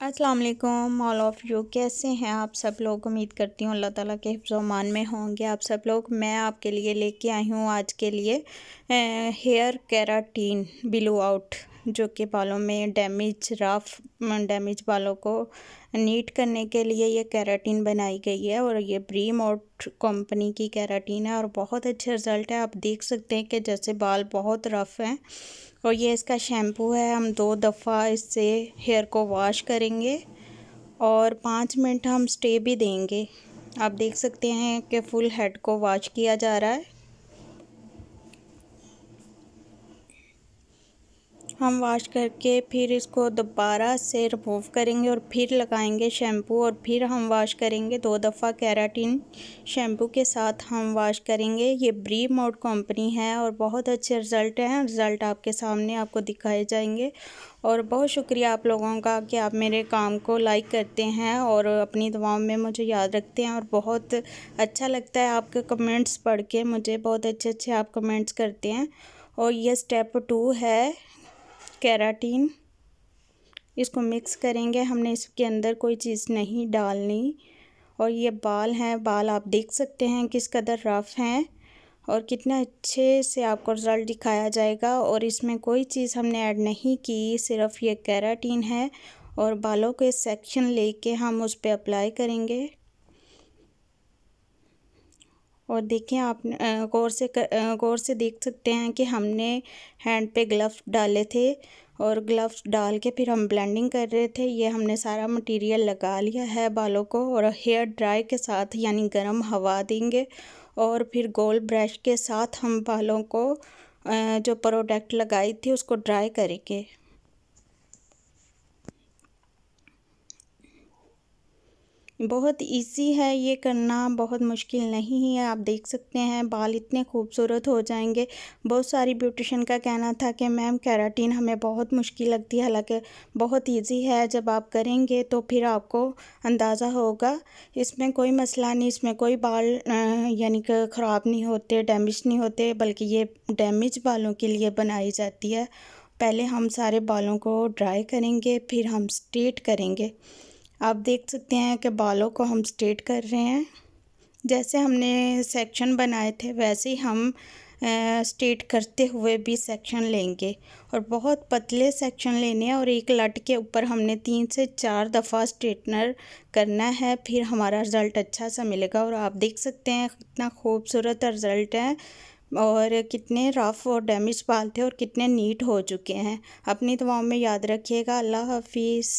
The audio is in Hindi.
अस्सलाम वालेकुम ऑल ऑफ़ यू कैसे हैं आप सब लोग? उम्मीद करती हूँ अल्लाह ताला के हिफ्ज़मान में होंगे आप सब लोग। मैं आपके लिए लेके आई हूँ आज के लिए हेयर कैराटीन बिलो आउट जो कि बालों में डैमेज रफ डैमेज बालों को नीट करने के लिए ये कैराटीन बनाई गई है और ये ब्री मोट कंपनी की कैराटीन है और बहुत अच्छे रिज़ल्ट है। आप देख सकते हैं कि जैसे बाल बहुत रफ़ हैं और ये इसका शैम्पू है। हम दो दफ़ा इससे हेयर को वॉश करेंगे और पाँच मिनट हम स्टे भी देंगे। आप देख सकते हैं कि फुल हेड को वॉश किया जा रहा है। हम वॉश करके फिर इसको दोबारा से रिमूव करेंगे और फिर लगाएँगे शैम्पू और फिर हम वॉश करेंगे दो दफ़ा कैराटीन शैम्पू के साथ हम वॉश करेंगे। ये ब्री मोड कंपनी है और बहुत अच्छे रिज़ल्ट हैं। रिज़ल्ट आपके सामने आपको दिखाए जाएँगे और बहुत शुक्रिया आप लोगों का कि आप मेरे काम को लाइक करते हैं और अपनी दुआओं में मुझे याद रखते हैं और बहुत अच्छा लगता है आपके कमेंट्स पढ़ के। मुझे बहुत अच्छे अच्छे आप कमेंट्स करते हैं। और ये स्टेप टू है। कैराटीन। इसको मिक्स करेंगे। हमने इसके अंदर कोई चीज़ नहीं डालनी। और ये बाल हैं। बाल आप देख सकते हैं किस कदर रफ़ हैं और कितने अच्छे से आपको रिज़ल्ट दिखाया जाएगा। और इसमें कोई चीज़ हमने ऐड नहीं की। सिर्फ़ ये कैराटीन है और बालों के सेक्शन लेके हम उस पर अप्लाई करेंगे। और देखें आप गौर से गौर से देख सकते हैं कि हमने हैंड पे ग्लव्स डाले थे और ग्लव्स डाल के फिर हम ब्लेंडिंग कर रहे थे। ये हमने सारा मटेरियल लगा लिया है बालों को और हेयर ड्राई के साथ यानी गर्म हवा देंगे और फिर गोल ब्रश के साथ हम बालों को जो प्रोडक्ट लगाई थी उसको ड्राई करेंगे। बहुत इजी है ये करना, बहुत मुश्किल नहीं है, आप देख सकते हैं, बाल इतने खूबसूरत हो जाएँगे। बहुत सारी ब्यूटिशन का कहना था कि, मैम कैराटीन हमें बहुत मुश्किल लगती है। हालाँकि बहुत इजी है, जब आप करेंगे तो फिर आपको अंदाज़ा होगा। इसमें कोई मसला नहीं, इसमें कोई बाल यानी कि ख़राब नहीं होते डैमेज नहीं होते, बल्कि ये डैमेज बालों के लिए बनाई जाती है। पहले हम सारे बालों को ड्राई करेंगे, फिर हम स्ट्रेट करेंगे। आप देख सकते हैं कि बालों को हम स्ट्रेट कर रहे हैं। जैसे हमने सेक्शन बनाए थे, वैसे ही हम स्ट्रेट करते हुए भी सेक्शन लेंगे। और बहुत पतले सेक्शन लेने हैं और एक लट के ऊपर हमने तीन से चार दफ़ा स्ट्रेटनर करना है, फिर हमारा रिज़ल्ट अच्छा सा मिलेगा। और आप देख सकते हैं कितना खूबसूरत रिज़ल्ट है और कितने रफ़ और डैमेज बाल थे और कितने नीट हो चुके हैं। अपनी दुआओं में याद रखिएगा। अल्लाह हाफिज़।